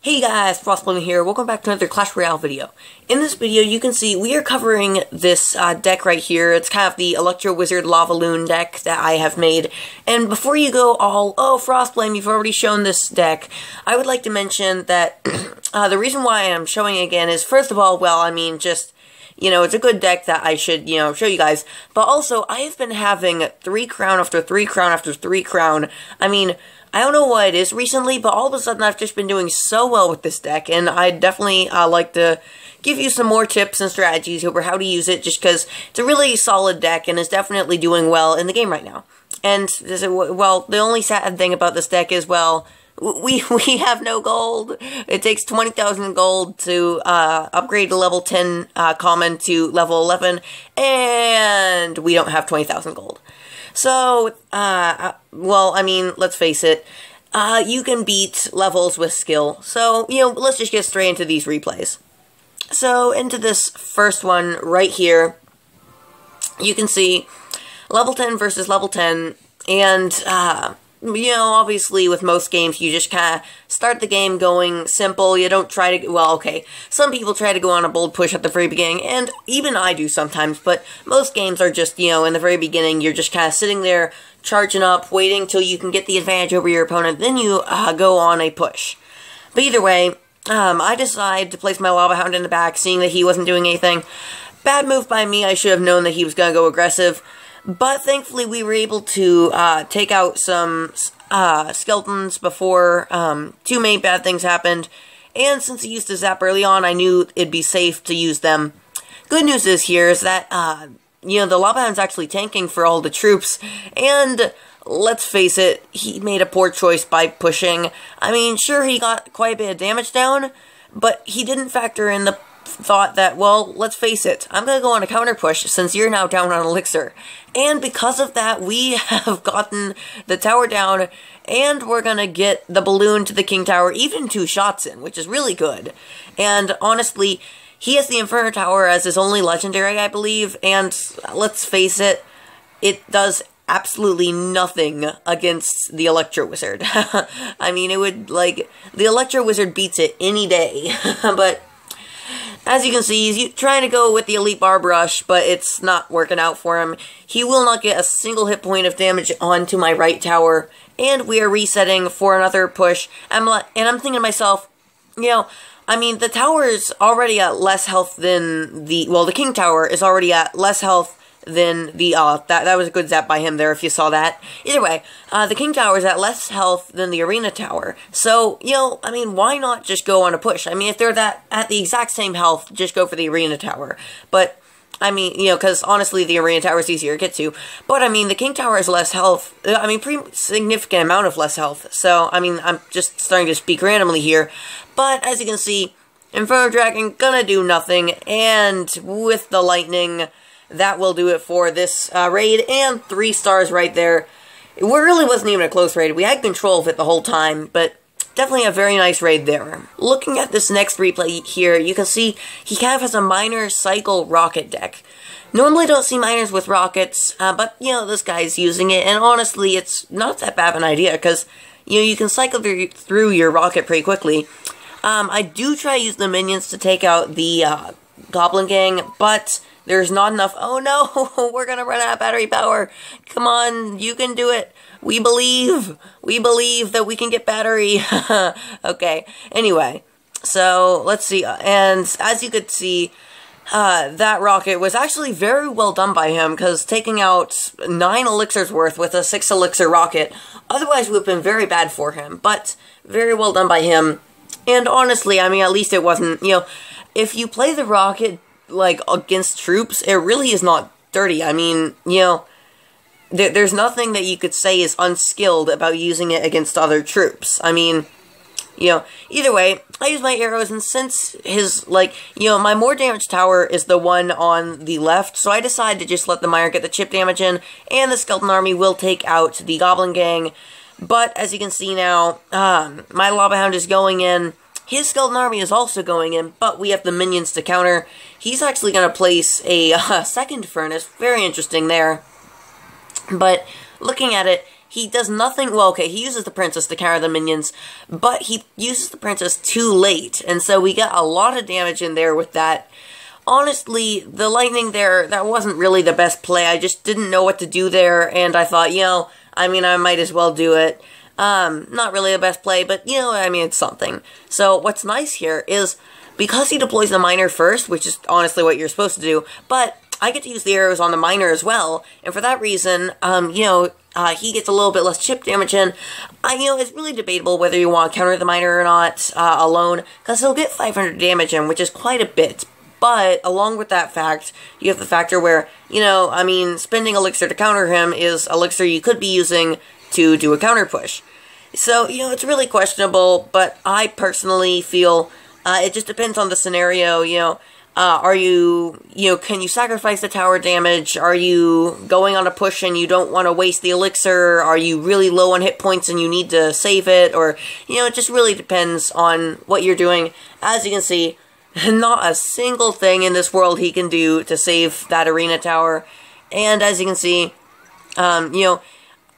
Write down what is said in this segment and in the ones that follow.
Hey guys, FrostFlame here. Welcome back to another Clash Royale video. In this video, you can see we are covering this uh, deck right here. It's kind of the Electro Wizard Lava Loon deck that I have made. And before you go all, oh, FrostFlame, you've already shown this deck, I would like to mention that uh, the reason why I'm showing again is, first of all, well, I mean, just you know, it's a good deck that I should, you know, show you guys. But also, I have been having three crown after three crown after three crown. I mean, I don't know what it is recently, but all of a sudden I've just been doing so well with this deck, and I definitely uh, like to give you some more tips and strategies over how to use it, just because it's a really solid deck and is definitely doing well in the game right now. And, well, the only sad thing about this deck is, well, we we have no gold. It takes 20,000 gold to uh, upgrade to level 10 uh, common to level 11, and we don't have 20,000 gold. So, uh, uh, well, I mean, let's face it, uh, you can beat levels with skill. So, you know, let's just get straight into these replays. So, into this first one right here, you can see level 10 versus level 10, and, uh, you know, obviously with most games, you just kind of start the game going simple. You don't try to, well, okay, some people try to go on a bold push at the very beginning, and even I do sometimes, but most games are just, you know, in the very beginning, you're just kind of sitting there, charging up, waiting till you can get the advantage over your opponent, then you uh, go on a push. But either way, um, I decide to place my Lava Hound in the back, seeing that he wasn't doing anything. Bad move by me, I should have known that he was going to go aggressive. But thankfully, we were able to uh, take out some uh, skeletons before um, too many bad things happened. And since he used to zap early on, I knew it'd be safe to use them. Good news is here is that, uh, you know, the Lava Hound's actually tanking for all the troops. And let's face it, he made a poor choice by pushing. I mean, sure, he got quite a bit of damage down, but he didn't factor in the thought that, well, let's face it, I'm going to go on a counter push since you're now down on Elixir. And because of that, we have gotten the tower down, and we're going to get the balloon to the King Tower even two shots in, which is really good. And honestly, he has the Inferno Tower as his only legendary, I believe, and let's face it, it does absolutely nothing against the Electro Wizard. I mean, it would, like, the Electro Wizard beats it any day, but as you can see, he's trying to go with the Elite Bar Brush, but it's not working out for him. He will not get a single hit point of damage onto my right tower, and we are resetting for another push. I'm and I'm thinking to myself, you know, I mean, the tower is already at less health than the, well, the King Tower is already at less health than the, uh, that, that was a good zap by him there if you saw that. Either way, uh, the King Tower is at less health than the Arena Tower. So, you know, I mean, why not just go on a push? I mean, if they're that, at the exact same health, just go for the Arena Tower. But, I mean, you know, because honestly, the Arena Tower is easier to get to. But, I mean, the King Tower is less health. I mean, pretty significant amount of less health. So, I mean, I'm just starting to speak randomly here. But, as you can see, Inferno Dragon gonna do nothing. And with the Lightning that will do it for this uh, raid, and three stars right there. It really wasn't even a close raid. We had control of it the whole time, but definitely a very nice raid there. Looking at this next replay here, you can see he kind of has a miner cycle rocket deck. Normally don't see miners with rockets, uh, but, you know, this guy's using it, and honestly, it's not that bad of an idea, because, you know, you can cycle through your rocket pretty quickly. Um, I do try to use the minions to take out the uh, Goblin Gang, but there's not enough. Oh no, we're gonna run out of battery power. Come on, you can do it. We believe. We believe that we can get battery. okay, anyway, so let's see. And as you could see, uh, that rocket was actually very well done by him, because taking out 9 elixirs worth with a 6 elixir rocket otherwise would have been very bad for him, but very well done by him. And honestly, I mean, at least it wasn't, you know, if you play the rocket like against troops, it really is not dirty. I mean, you know, there, there's nothing that you could say is unskilled about using it against other troops. I mean, you know, either way, I use my arrows, and since his, like, you know, my more damage tower is the one on the left, so I decided to just let the Mire get the chip damage in, and the Skeleton Army will take out the Goblin Gang. But, as you can see now, um, my Lava Hound is going in, his skeleton army is also going in, but we have the minions to counter. He's actually going to place a uh, second furnace. Very interesting there. But looking at it, he does nothing. Well, okay, he uses the princess to counter the minions, but he uses the princess too late, and so we got a lot of damage in there with that. Honestly, the lightning there, that wasn't really the best play. I just didn't know what to do there, and I thought, you know, I mean, I might as well do it. Um, not really the best play, but, you know, I mean, it's something. So, what's nice here is, because he deploys the miner first, which is honestly what you're supposed to do, but I get to use the arrows on the miner as well, and for that reason, um, you know, uh, he gets a little bit less chip damage in. I, you know, it's really debatable whether you want to counter the miner or not uh, alone, because he'll get 500 damage in, which is quite a bit. But along with that fact, you have the factor where, you know, I mean, spending elixir to counter him is elixir you could be using to do a counter push. So, you know, it's really questionable, but I personally feel uh, it just depends on the scenario, you know. Uh, are you, you know, can you sacrifice the tower damage? Are you going on a push and you don't want to waste the elixir? Are you really low on hit points and you need to save it? Or, you know, it just really depends on what you're doing. As you can see, not a single thing in this world he can do to save that arena tower. And as you can see, um, you know,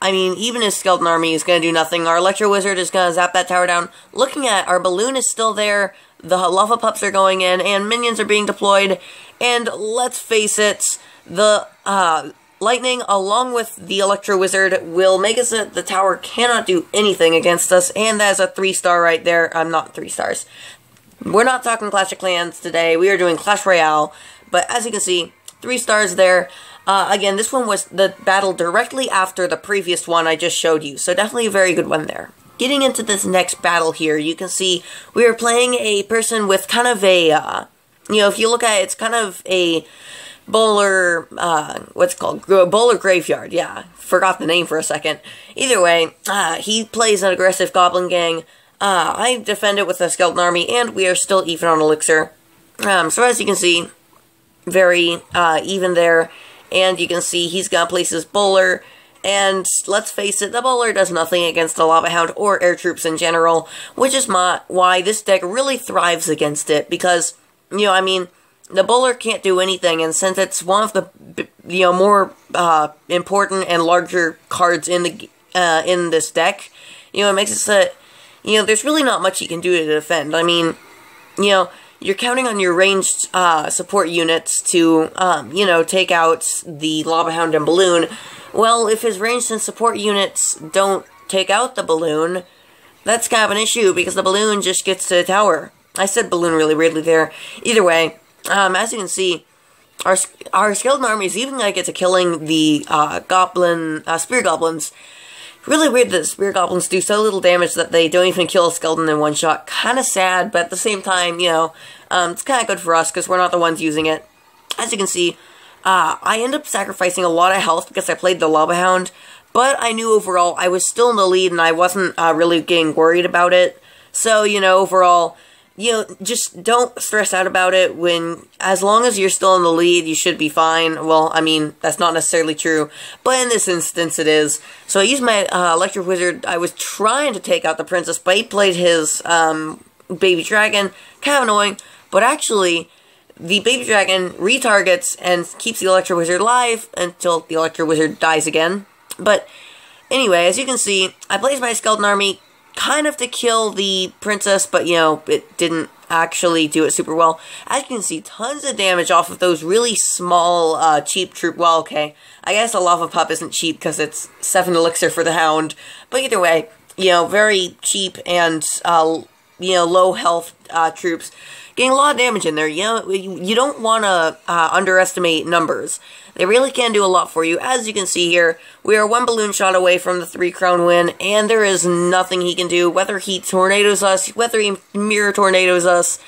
I mean, even his skeleton army is going to do nothing. Our Electro Wizard is going to zap that tower down. Looking at our balloon is still there the lava pups are going in, and minions are being deployed, and let's face it, the uh, lightning along with the electro wizard will make us that the tower cannot do anything against us, and that's a three star right there. I'm not three stars. We're not talking Clash of Clans today, we are doing Clash Royale, but as you can see, three stars there. Uh, again, this one was the battle directly after the previous one I just showed you, so definitely a very good one there getting into this next battle here, you can see we are playing a person with kind of a, uh, you know, if you look at it, it's kind of a bowler, uh, what's called? Bowler Graveyard, yeah. Forgot the name for a second. Either way, uh, he plays an aggressive goblin gang. Uh, I defend it with a skeleton army, and we are still even on elixir. Um, so as you can see, very uh, even there. And you can see he's got places bowler and let's face it, the bowler does nothing against the Lava Hound or air troops in general, which is my, why this deck really thrives against it, because, you know, I mean, the bowler can't do anything, and since it's one of the, you know, more uh, important and larger cards in the uh, in this deck, you know, it makes it so, you know, there's really not much you can do to defend. I mean, you know, you're counting on your ranged uh, support units to, um, you know, take out the Lava Hound and Balloon, well, if his ranged and support units don't take out the balloon, that's kind of an issue because the balloon just gets to the tower. I said balloon really weirdly there. Either way, um, as you can see, our our skeleton army is even gonna get to killing the uh, goblin uh, spear goblins. Really weird that spear goblins do so little damage that they don't even kill a skeleton in one shot. Kind of sad, but at the same time, you know, um, it's kind of good for us because we're not the ones using it. As you can see, uh, I end up sacrificing a lot of health because I played the Lava Hound, but I knew overall I was still in the lead and I wasn't uh, really getting worried about it. So, you know, overall, you know, just don't stress out about it when, as long as you're still in the lead, you should be fine. Well, I mean, that's not necessarily true, but in this instance it is. So I used my uh, Electric Wizard, I was trying to take out the Princess, but he played his um, Baby Dragon, kind of annoying, but actually, the Baby Dragon retargets and keeps the Electric Wizard alive until the Electric Wizard dies again. But anyway, as you can see, I placed my Skeleton Army kind of to kill the Princess, but you know, it didn't actually do it super well. As you can see, tons of damage off of those really small, uh, cheap troop. Well, okay, I guess a Lava Pup isn't cheap because it's 7 elixir for the Hound. But either way, you know, very cheap and, uh, you know, low health uh, troops getting a lot of damage in there. You know, you don't want to uh, underestimate numbers. They really can do a lot for you. As you can see here, we are one balloon shot away from the three crown win, and there is nothing he can do. Whether he tornadoes us, whether he mirror tornadoes us,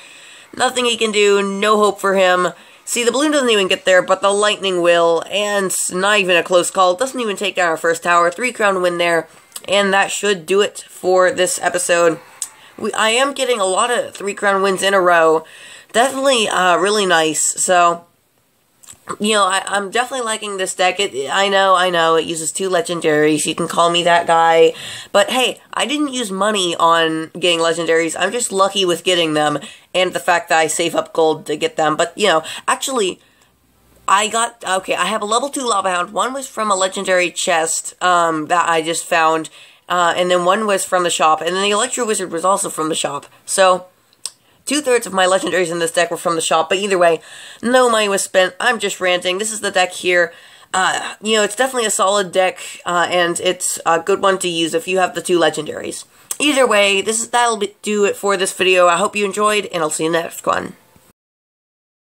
nothing he can do. No hope for him. See, the balloon doesn't even get there, but the lightning will, and not even a close call. Doesn't even take down our first tower. Three crown win there, and that should do it for this episode we, I am getting a lot of three crown wins in a row. Definitely uh, really nice. So, you know, I, am definitely liking this deck. It, I know, I know, it uses two legendaries. You can call me that guy. But hey, I didn't use money on getting legendaries. I'm just lucky with getting them. And the fact that I save up gold to get them. But, you know, actually, I got, okay, I have a level 2 Lava Hound. One was from a legendary chest um, that I just found, uh, and then one was from the shop, and then the Electro Wizard was also from the shop. So, two-thirds of my legendaries in this deck were from the shop, but either way, no money was spent. I'm just ranting. This is the deck here. Uh, you know, it's definitely a solid deck, uh, and it's a good one to use if you have the two legendaries. Either way, this is that'll be, do it for this video. I hope you enjoyed, and I'll see you in the next one.